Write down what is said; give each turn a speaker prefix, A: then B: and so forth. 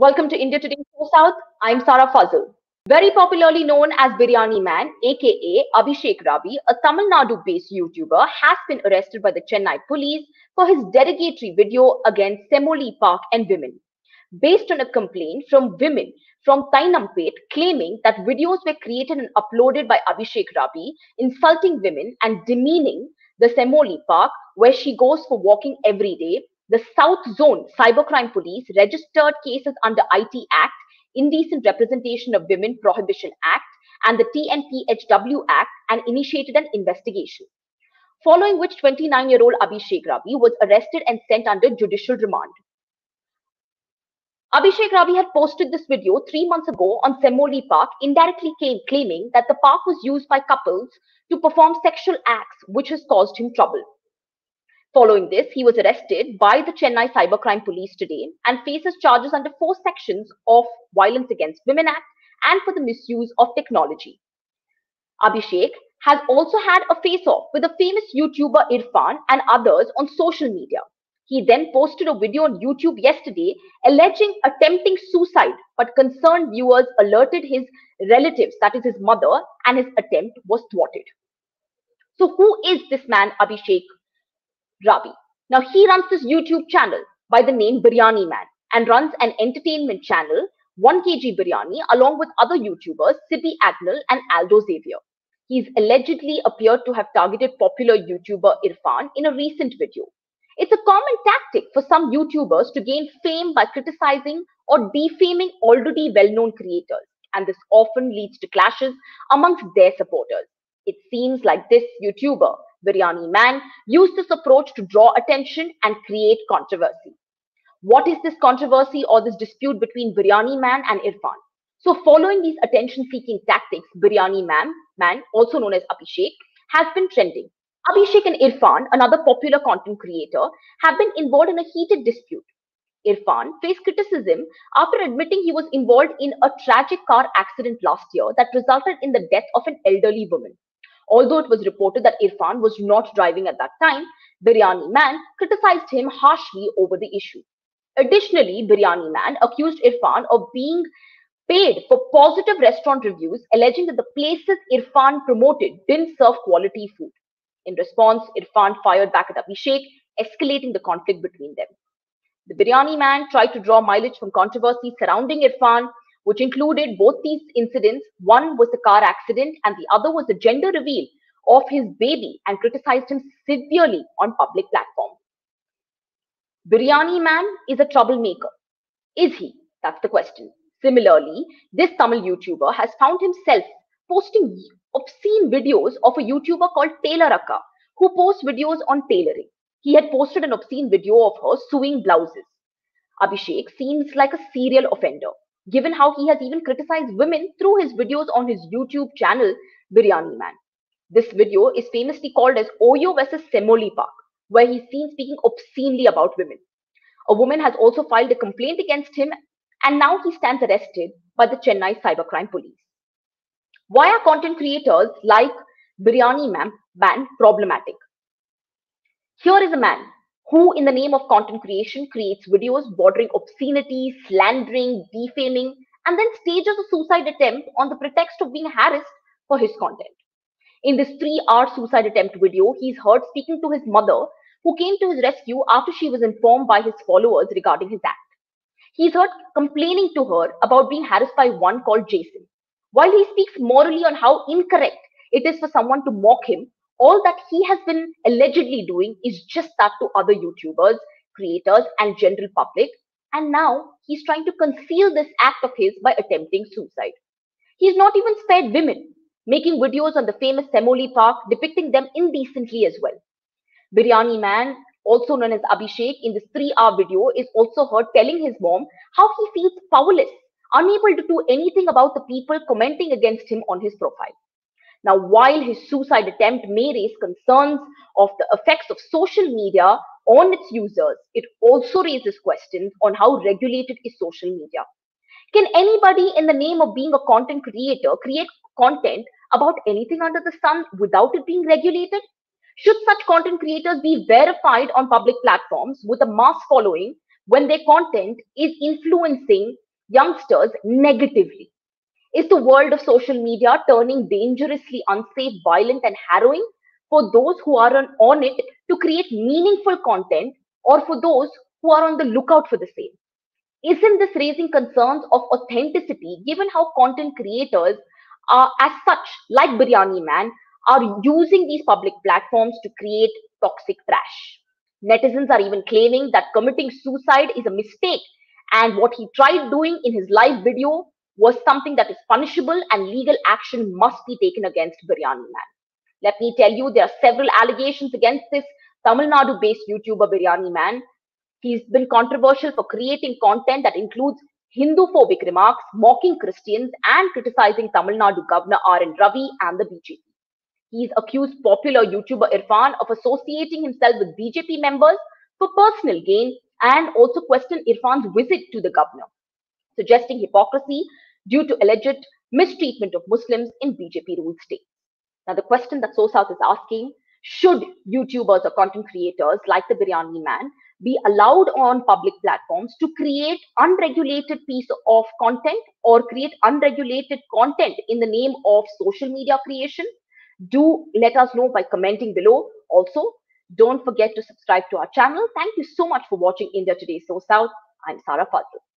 A: Welcome to India Today SoSouth. I'm Sarah Fazil. Very popularly known as Biryani Man, aka Abhishek Ravi, a Tamil Nadu based YouTuber, has been arrested by the Chennai police for his derogatory video against Semmozhi Park and women. Based on a complaint from women from Teynampet claiming that videos were created and uploaded by Abhishek Ravi insulting women and demeaning the Semmozhi Park, where she goes for walking every day, the South Zone Cybercrime Police registered cases under IT Act, Indecent Representation of Women Prohibition Act, and the TNPHW Act and initiated an investigation. Following which 29 year old Abhishek Ravi was arrested and sent under judicial remand. Abhishek Ravi had posted this video three months ago on Semmozhi Park, indirectly came, claiming that the park was used by couples to perform sexual acts, which has caused him trouble. Following this, he was arrested by the Chennai Cybercrime Police today and faces charges under four sections of Violence Against Women Act and for the misuse of technology. Abhishek has also had a face-off with the famous YouTuber Irfan and others on social media. He then posted a video on YouTube yesterday alleging attempting suicide, but concerned viewers alerted his relatives, that is his mother, and his attempt was thwarted. So, who is this man, Abhishek Ravi? Now, he runs this YouTube channel by the name Biryani Man and runs an entertainment channel, 1kg Biryani, along with other YouTubers, Sibi Agnel and Aldo Xavier. He's allegedly appeared to have targeted popular YouTuber Irfan in a recent video. It's a common tactic for some YouTubers to gain fame by criticizing or defaming already well known creators, and this often leads to clashes amongst their supporters. It seems like this YouTuber, Biryani Man, used this approach to draw attention and create controversy. What is this controversy or this dispute between Biryani Man and Irfan? So, following these attention seeking tactics, Biryani Man, man, also known as Abhishek, has been trending. Abhishek and Irfan, another popular content creator, have been involved in a heated dispute. Irfan faced criticism after admitting he was involved in a tragic car accident last year that resulted in the death of an elderly woman. Although it was reported that Irfan was not driving at that time, Biryani Man criticized him harshly over the issue. Additionally, Biryani Man accused Irfan of being paid for positive restaurant reviews, alleging that the places Irfan promoted didn't serve quality food. In response, Irfan fired back at Abhishek, escalating the conflict between them. The Biryani man tried to draw mileage from controversy surrounding Irfan, which included both these incidents. One was the car accident, and the other was the gender reveal of his baby, and criticized him severely on public platform. Biryani man is a troublemaker. Is he? That's the question. Similarly, this Tamil YouTuber has found himself posting obscene videos of a YouTuber called Tailor Akka, who posts videos on tailoring. He had posted an obscene video of her sewing blouses. Abhishek seems like a serial offender, given how he has even criticized women through his videos on his YouTube channel, Biryani Man. This video is famously called as Oyo vs. Semmozhi Park, where he's seen speaking obscenely about women. A woman has also filed a complaint against him, and now he stands arrested by the Chennai Cybercrime Police. Why are content creators like Biryani Man, man problematic? Here is a man who, in the name of content creation, creates videos bordering obscenity, slandering, defaming, and then stages a suicide attempt on the pretext of being harassed for his content. In this three hour suicide attempt video, he's heard speaking to his mother, who came to his rescue after she was informed by his followers regarding his act. He's heard complaining to her about being harassed by one called Jason. While he speaks morally on how incorrect it is for someone to mock him, all that he has been allegedly doing is just that to other YouTubers, creators, and general public. And now he's trying to conceal this act of his by attempting suicide. He's not even spared women, making videos on the famous Semmozhi Park depicting them indecently as well. Biryani Man, also known as Abhishek, in this three hour video, is also heard telling his mom how he feels powerless, unable to do anything about the people commenting against him on his profile. Now, while his suicide attempt may raise concerns of the effects of social media on its users, it also raises questions on how regulated is social media. Can anybody, in the name of being a content creator, create content about anything under the sun without it being regulated? Should such content creators be verified on public platforms with a mass following when their content is influencing youngsters negatively? Is the world of social media turning dangerously unsafe, violent, and harrowing for those who are on, on it to create meaningful content or for those who are on the lookout for the same? Isn't this raising concerns of authenticity given how content creators are, as such, like Biryani Man, are using these public platforms to create toxic trash? Netizens are even claiming that committing suicide is a mistake and what he tried doing in his live video was something that is punishable and legal action must be taken against Biryani Man. Let me tell you, there are several allegations against this Tamil Nadu based YouTuber Biryani Man. He's been controversial for creating content that includes Hindu phobic remarks, mocking Christians, and criticizing Tamil Nadu Governor R.N. Ravi and the BJP. He's accused popular YouTuber Irfan of associating himself with BJP members for personal gain and also questioned Irfan's visit to the governor, suggesting hypocrisy due to alleged mistreatment of Muslims in BJP ruled states. Now, the question that SoSouth is asking should YouTubers or content creators like the Biryani Man be allowed on public platforms to create unregulated piece of content or create unregulated content in the name of social media creation do let us know by commenting below. Also, don't forget to subscribe to our channel. Thank you so much for watching India Today So South. I'm Sarah Fazil.